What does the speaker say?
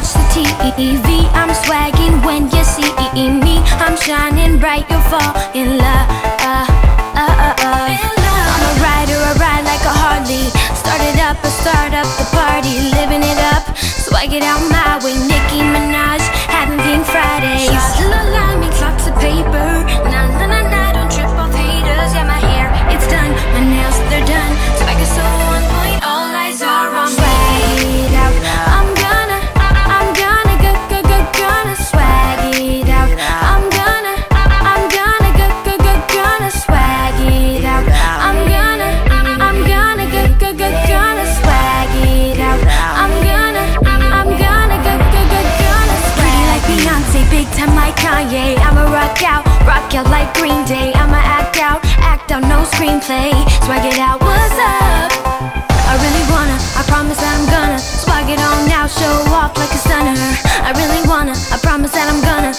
watch the TV. I'm swagging when you see me. I'm shining bright, you'll fall in love. Uh, uh, uh, uh. I'm a rider, I ride like a Harley. Started up, I start up the party, living it up. Swag it out my way, Kanye. I'ma rock out, rock out like Green Day. I'ma act out, act out, no screenplay. Swag it out, what's up? I really wanna, I promise that I'm gonna swag it on now, show off like a stunner. I really wanna, I promise that I'm gonna